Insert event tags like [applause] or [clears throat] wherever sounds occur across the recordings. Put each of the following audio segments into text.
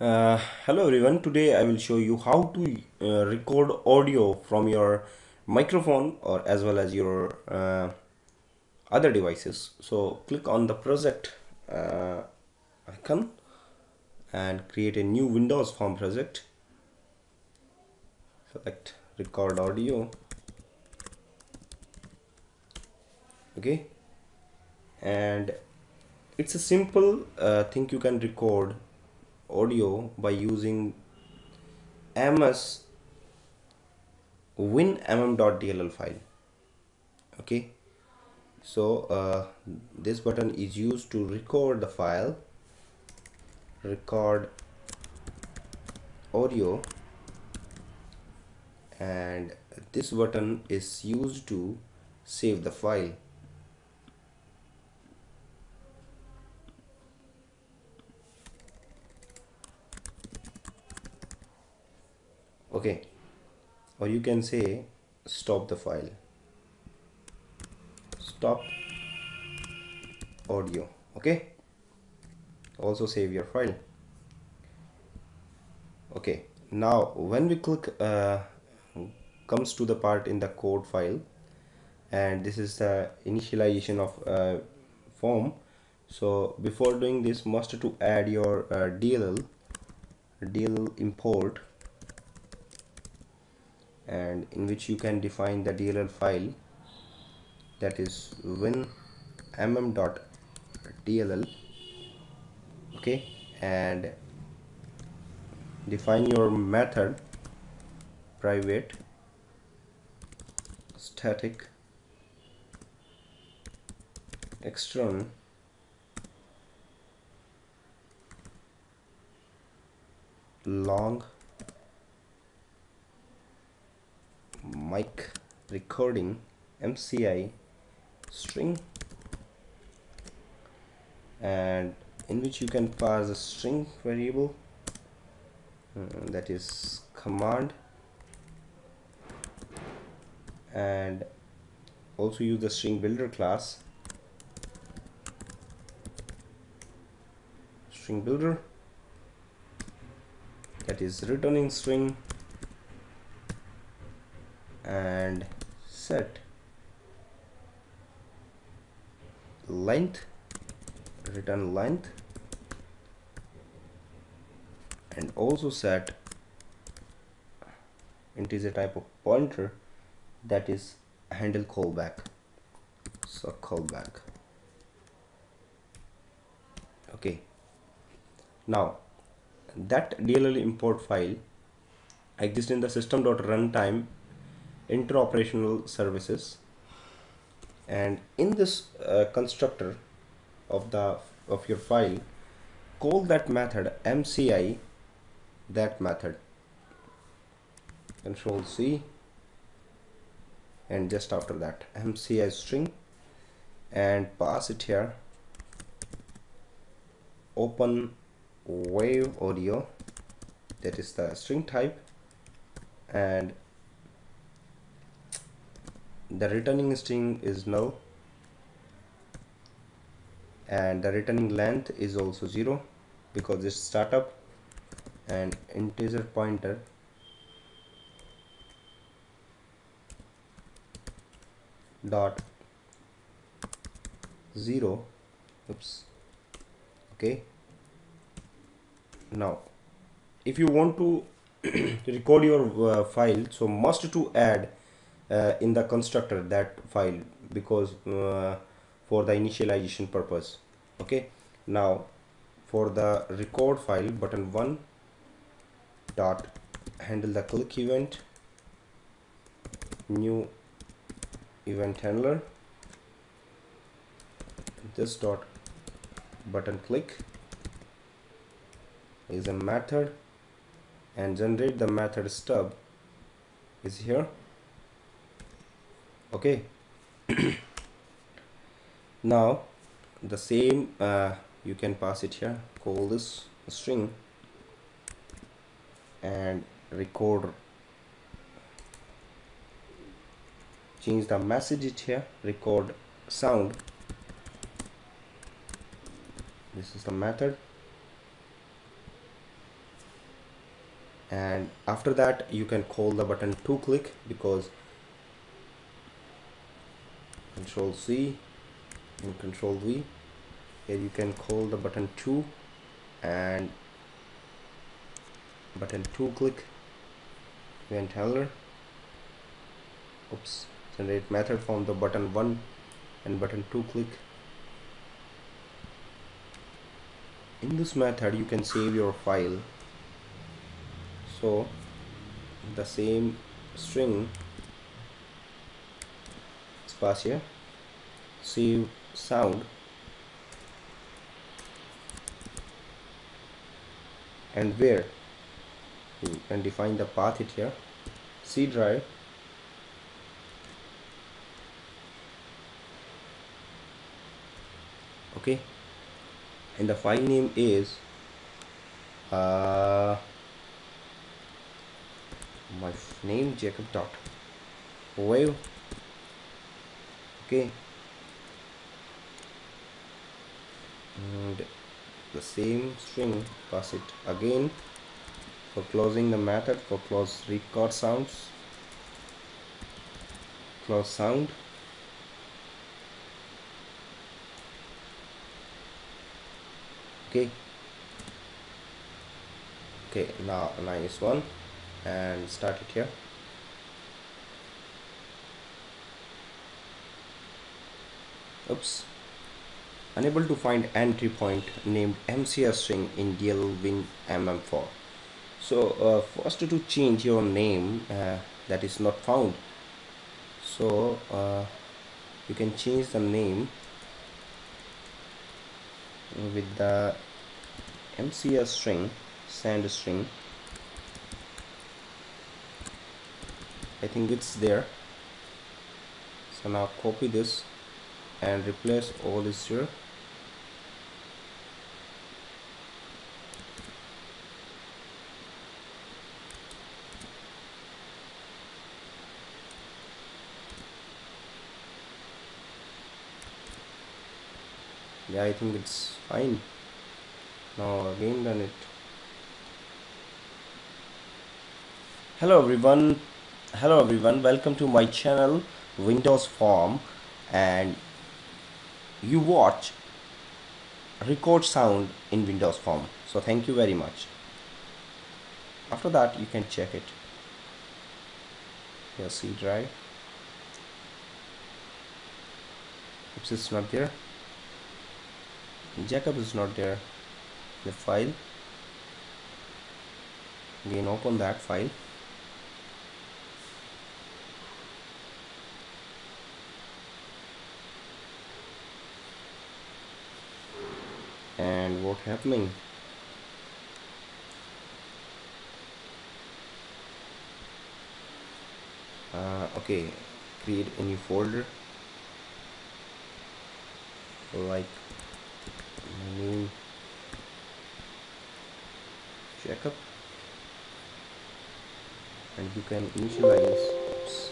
Uh, hello everyone. Today I will show you how to uh, record audio from your microphone or as well as your uh, other devices. So click on the project uh, icon and create a new Windows Form project. Select record audio. Okay, and it's a simple uh, thing you can record audio by using ms winmm.dll file. Okay? So uh, this button is used to record the file record audio and this button is used to save the file okay. Or you can say stop the file. Stop audio. Okay? Also save your file. Okay. Now when we click uh, comes to the part in the code file and this is the initialization of uh, form. So before doing this must to add your uh, DLL DLL import and in which you can define the DLL file that is win mm.dll okay? And define your method private static extern long mic recording MCI string. And in which you can pass a string variable. Uh, that is command. And also use the string builder class. String builder. That is returning string and set. Length return length. And also set integer type of pointer that is handle callback. So callback. Okay. Now that DLL import file exists in the system.runtime interoperational services. And in this uh, constructor of the of your file call that method mci that method. Control c and just after that mci string and pass it here. Open wave audio that is the string type and the returning string is null and the returning length is also zero because it's startup and integer pointer dot zero oops okay. Now if you want to [clears throat] record your uh, file so must to add uh, in the constructor that file because uh, for the initialization purpose. Okay? Now for the record file button 1 dot handle the click event new event handler this dot button click is a method and generate the method stub is here okay. [coughs] Now the same uh, you can pass it here. Call this string and record change the message it here. Record sound. This is the method. And after that you can call the button to click because control C and control V. Here you can call the button 2 and button 2 click. Event handler oops generate method from the button 1 and button 2 click. In this method you can save your file. So the same string pass here save sound. And where? You can define the path it here. C drive. Okay. And the file name is uh, my name jacob dot. Wave okay and the same string pass it again for closing the method for close record sounds. Close sound. Okay. Okay now nice one. And start it here. Oops unable to find entry point named MCS string in DLWin MM4 so uh, first to change your name uh, that is not found. So uh, you can change the name with the MCS string send string I think it's there. So now copy this and replace all this here yeah I think it's fine. Now again done it. Hello everyone. Hello everyone. Welcome to my channel Windows Form. And you watch record sound in Windows Form. So thank you very much. After that you can check it. Your C drive. Oops it's not there Jacob is not there. The file. Again open that file. And what happening? Uh, okay create a new folder. Like name Jacob and you can initialize. Oops,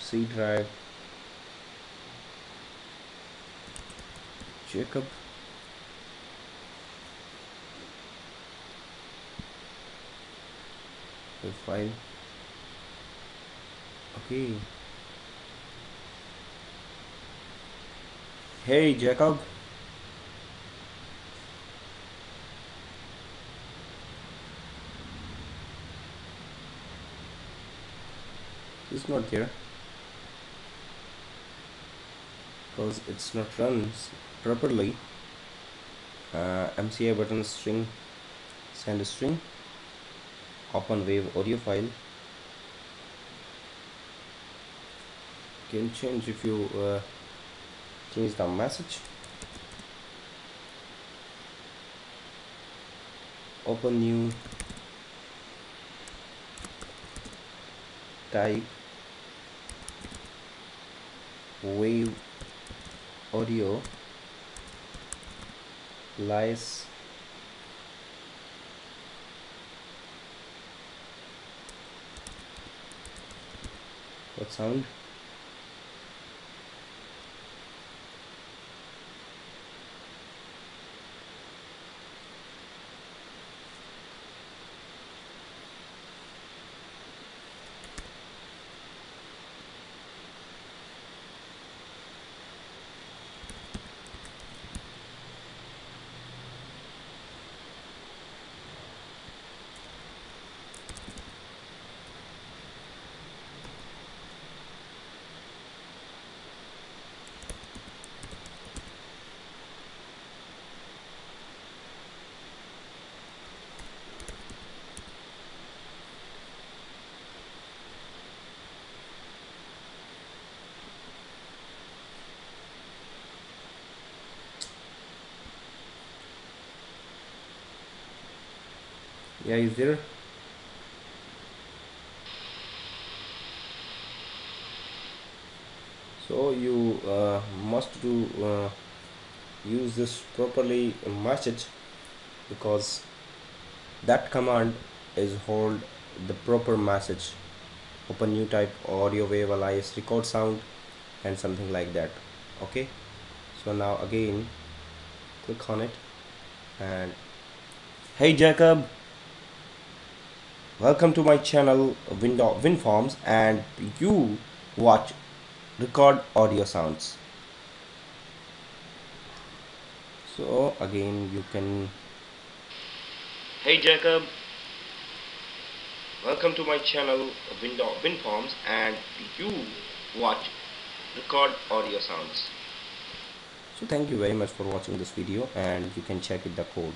C drive. Jacob the file okay hey Jacob. It's not there because it's not runs properly. Uh, MCA button string send string. Open wave audio file. Can change if you uh, change the message. Open new type wave audio lies what sound yeah is there? So you uh, must do uh, use this properly message because that command is hold the proper message. Open new type audio wave alias record sound and something like that. Okay? So now again click on it and hey Jacob welcome to my channel window winforms and you watch record audio sounds. So again you can hey Jacob. Welcome to my channel window winforms and you watch record audio sounds. So thank you very much for watching this video and you can check it the code